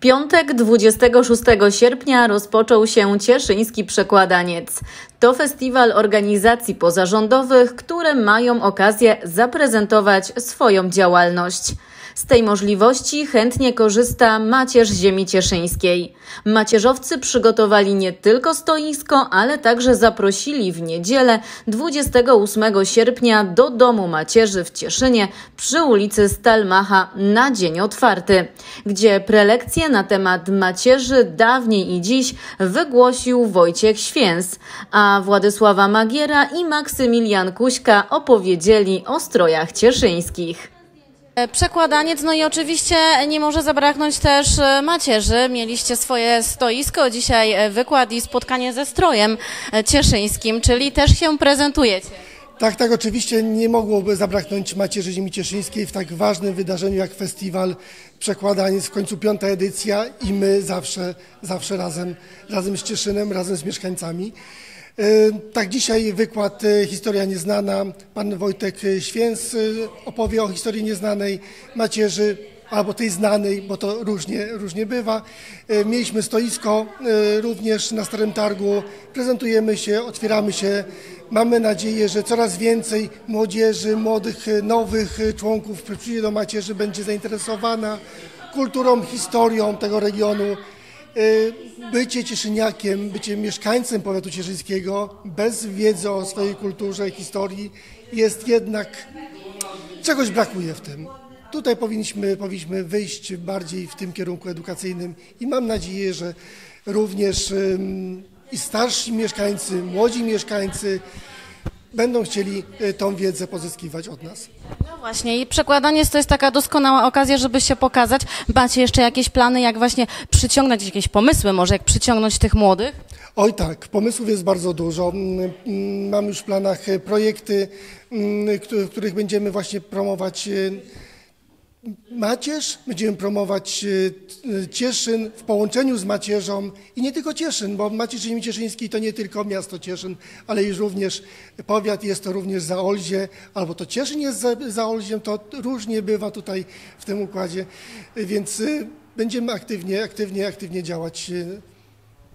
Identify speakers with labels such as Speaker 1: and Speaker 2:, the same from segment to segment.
Speaker 1: piątek 26 sierpnia rozpoczął się Cieszyński Przekładaniec. To festiwal organizacji pozarządowych, które mają okazję zaprezentować swoją działalność. Z tej możliwości chętnie korzysta Macierz Ziemi Cieszyńskiej. Macierzowcy przygotowali nie tylko stoisko, ale także zaprosili w niedzielę 28 sierpnia do Domu Macierzy w Cieszynie przy ulicy Stalmacha na dzień otwarty, gdzie prelekcje na temat macierzy dawniej i dziś wygłosił Wojciech Święs, a Władysława Magiera i Maksymilian Kuśka opowiedzieli o strojach cieszyńskich.
Speaker 2: E, Przekładaniec, no i oczywiście nie może zabraknąć też e, macierzy. Mieliście swoje stoisko, dzisiaj e, wykład i spotkanie ze strojem cieszyńskim, czyli też się prezentujecie.
Speaker 3: Tak, tak, oczywiście nie mogłoby zabraknąć Macierzy Ziemi Cieszyńskiej w tak ważnym wydarzeniu jak festiwal Przekładaniec, w końcu piąta edycja i my zawsze, zawsze razem, razem z Cieszynem, razem z mieszkańcami. E, Tak, dzisiaj wykład e, Historia Nieznana. Pan Wojtek Święs e, opowie o historii nieznanej macierzy, albo tej znanej, bo to różnie, różnie bywa. E, Mieliśmy stoisko e, również na Starym Targu. Prezentujemy się, otwieramy się. Mamy nadzieję, że coraz więcej młodzieży, młodych, e, nowych członków przyjdzie do macierzy, będzie zainteresowana kulturą, historią tego regionu. Bycie cieszyniakiem, bycie mieszkańcem powiatu cieszyńskiego bez wiedzy o swojej kulturze, historii jest jednak czegoś brakuje w tym. Tutaj powinniśmy, powinniśmy wyjść bardziej w tym kierunku edukacyjnym i mam nadzieję, że również i starsi mieszkańcy, młodzi mieszkańcy będą chcieli y, tą wiedzę pozyskiwać od nas.
Speaker 2: No właśnie i przekładaniec to jest taka doskonała okazja, żeby się pokazać. Macie jeszcze jakieś plany, jak właśnie przyciągnąć, jakieś pomysły może, jak przyciągnąć tych młodych?
Speaker 3: Oj tak, pomysłów jest bardzo dużo. Mm, mm, Mam już w planach e, projekty, mm, w których będziemy właśnie promować e, macierz, będziemy promować e, t- Cieszyn w połączeniu z macierzą i nie tylko Cieszyn, bo Macierz Ziemi Cieszyńskiej to nie tylko miasto Cieszyn, ale i również powiat, jest to również Zaolzie, albo to Cieszyn jest za, Zaolziem, to różnie bywa tutaj w tym układzie, E, więc e, będziemy aktywnie, aktywnie, aktywnie działać e,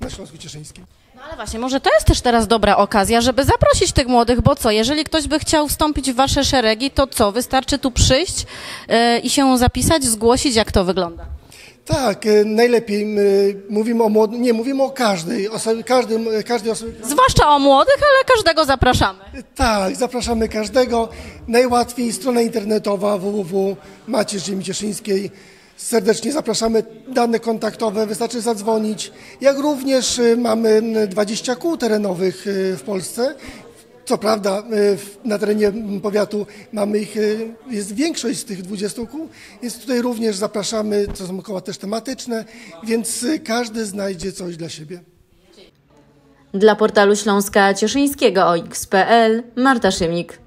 Speaker 3: na Śląsku Cieszyńskim.
Speaker 2: No ale właśnie, może to jest też teraz dobra okazja, żeby zaprosić tych młodych, bo co, jeżeli ktoś by chciał wstąpić w wasze szeregi, to co, wystarczy tu przyjść e, i się zapisać, zgłosić, jak to wygląda?
Speaker 3: Tak, e, najlepiej m, mówimy o młod... nie mówimy o każdej osobie, każdym, e, każdej osobie.
Speaker 2: Zwłaszcza o młodych, ale każdego zapraszamy.
Speaker 3: Tak, zapraszamy każdego. Najłatwiej strona internetowa www.macierz Ziemi Cieszyńskiej. Serdecznie zapraszamy. Dane kontaktowe, wystarczy zadzwonić. Jak również e, mamy m, 20 kół terenowych e, w Polsce. Co prawda na terenie powiatu mamy ich, jest większość z tych 20 kół, więc tutaj również zapraszamy, to są koła też tematyczne, więc każdy znajdzie coś dla siebie.
Speaker 1: Dla portalu Śląska Cieszyńskiego OX.pl Marta Szymik.